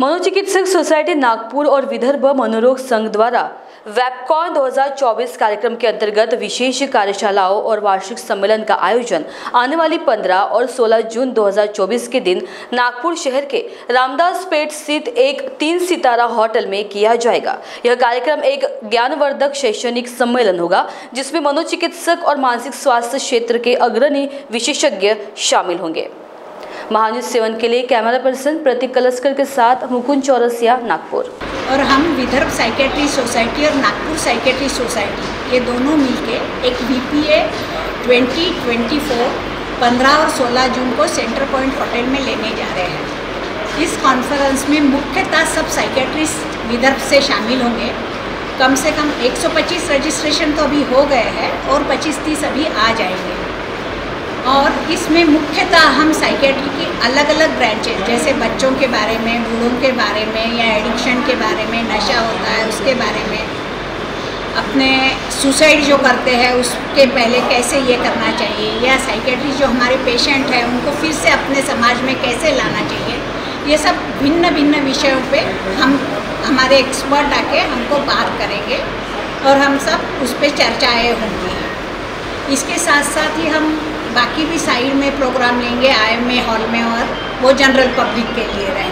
मनोचिकित्सक सोसाइटी नागपुर और विदर्भ मनोरोग संघ द्वारा वेबकॉन 2024 कार्यक्रम के अंतर्गत विशेष कार्यशालाओं और वार्षिक सम्मेलन का आयोजन आने वाली 15 और 16 जून 2024 के दिन नागपुर शहर के रामदास पेट स्थित एक तीन सितारा होटल में किया जाएगा। यह कार्यक्रम एक ज्ञानवर्धक शैक्षणिक सम्मेलन होगा, जिसमें मनोचिकित्सक और मानसिक स्वास्थ्य क्षेत्र के अग्रणी विशेषज्ञ शामिल होंगे। महान्यूज सेवन के लिए कैमरा पर्सन प्रतीक कलस्कर के साथ मुकुंद चौरसिया, नागपुर। और हम विदर्भ साइकेट्री सोसाइटी और नागपुर साइकेट्री सोसाइटी ये दोनों मिलके एक B P A twenty twenty four पंद्रह और सोलह जून को सेंटर पॉइंट होटल में लेने जा रहे हैं। इस कॉन्फ्रेंस में मुख्यतः सब साइकेट्रिस्ट विदर्भ से शामिल होंगे। कम से कम 125 रजिस्ट्रेशन तो अभी हो गए हैं और 25-30 अभी आ जाएँगे। और इसमें मुख्यतः हम साइकेट्री अलग अलग ब्रांचेज जैसे बच्चों के बारे में, बूढ़ों के बारे में, या एडिक्शन के बारे में, नशा होता है, उसके बारे में। अपने सुसाइड जो करते हैं, उसके पहले कैसे ये करना चाहिए? या साइकेट्री जो हमारे पेशेंट हैं, उनको फिर से अपने समाज में कैसे लाना चाहिए? ये सब भिन्न भिन्न विषयों पे हम, हमारे एक्सपर्ट आके हमको बात करेंगे और हम सब उस पर चर्चाएँ होंगी। इसके साथ साथ ही हम बाकी भी साइड में प्रोग्राम लेंगे आई में, हॉल में और वो जनरल पब्लिक के लिए रहेंगे।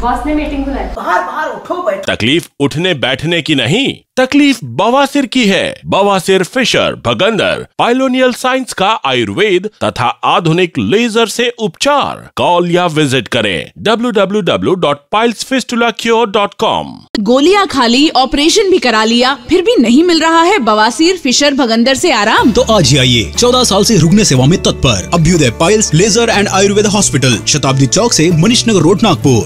बॉस ने मीटिंग बुलाई। बाहर बाहर उठो बैठो। तकलीफ़ उठने बैठने की नहीं तकलीफ़ बवासीर की है। बवासीर फिशर भगंदर पाइलोनियल साइंस का आयुर्वेद तथा आधुनिक लेजर से उपचार। कॉल या विज़िट करें www.pilesfistulacure.com गोलियाँ खा ली ऑपरेशन भी करा लिया फिर भी नहीं मिल रहा है बवासीर फिशर भगंदर से आराम। तो आज ही आइए चौदह साल से रुकने सेवा में तत्पर। Abhyudaya piles laser and Ayurved hospital Shatabdi Chowk से मनीष नगर रोड नागपुर।